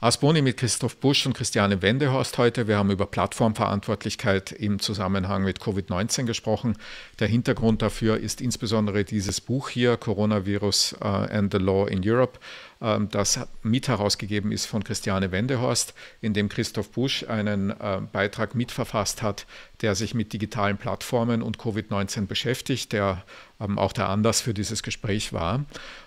Asboni mit Christoph Busch und Christiane Wendehorst heute. Wir haben über Plattformverantwortlichkeit im Zusammenhang mit Covid-19 gesprochen. Der Hintergrund dafür ist insbesondere dieses Buch hier, Coronavirus uh, and the Law in Europe, das mit herausgegeben ist von Christiane Wendehorst, in dem Christoph Busch einen äh, Beitrag mitverfasst hat, der sich mit digitalen Plattformen und Covid-19 beschäftigt, der ähm, auch der Anlass für dieses Gespräch war.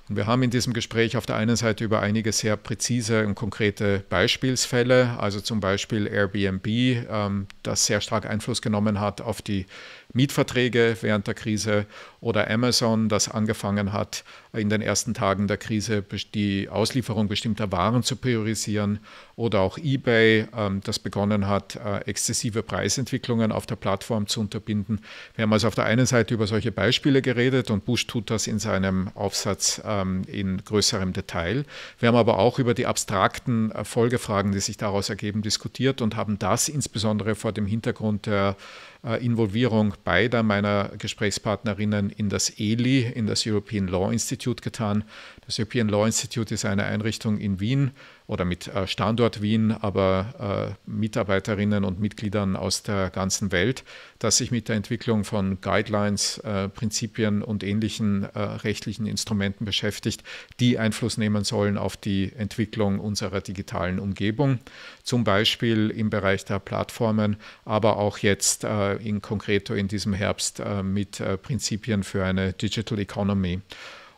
Und wir haben in diesem Gespräch auf der einen Seite über einige sehr präzise und konkrete Beispielsfälle, also zum Beispiel Airbnb, ähm, das sehr stark Einfluss genommen hat auf die Mietverträge während der Krise oder Amazon, das angefangen hat, in den ersten Tagen der Krise die Auslieferung bestimmter Waren zu priorisieren oder auch eBay, ähm, das begonnen hat, äh, exzessive Preisentwicklungen auf der Plattform zu unterbinden. Wir haben also auf der einen Seite über solche Beispiele geredet und Bush tut das in seinem Aufsatz ähm, in größerem Detail. Wir haben aber auch über die abstrakten äh, Folgefragen, die sich daraus ergeben, diskutiert und haben das insbesondere vor dem Hintergrund der Involvierung beider meiner Gesprächspartnerinnen in das ELI, in das European Law Institute getan. Das European Law Institute ist eine Einrichtung in Wien oder mit äh, Standort Wien, aber äh, Mitarbeiterinnen und Mitgliedern aus der ganzen Welt, das sich mit der Entwicklung von Guidelines, äh, Prinzipien und ähnlichen rechtlichen Instrumenten beschäftigt, die Einfluss nehmen sollen auf die Entwicklung unserer digitalen Umgebung, zum Beispiel im Bereich der Plattformen, aber auch jetzt in konkreto in diesem Herbst mit Prinzipien für eine Digital Economy.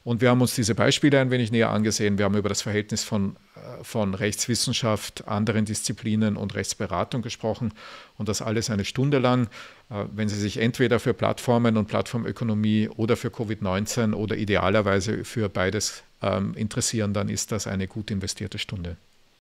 Und wir haben uns diese Beispiele ein wenig näher angesehen. Wir haben über das Verhältnis von, äh, von Rechtswissenschaft, anderen Disziplinen und Rechtsberatung gesprochen. Und das alles eine Stunde lang. Äh, wenn Sie sich entweder für Plattformen und Plattformökonomie oder für Covid-19 oder idealerweise für beides ähm, interessieren, dann ist das eine gut investierte Stunde.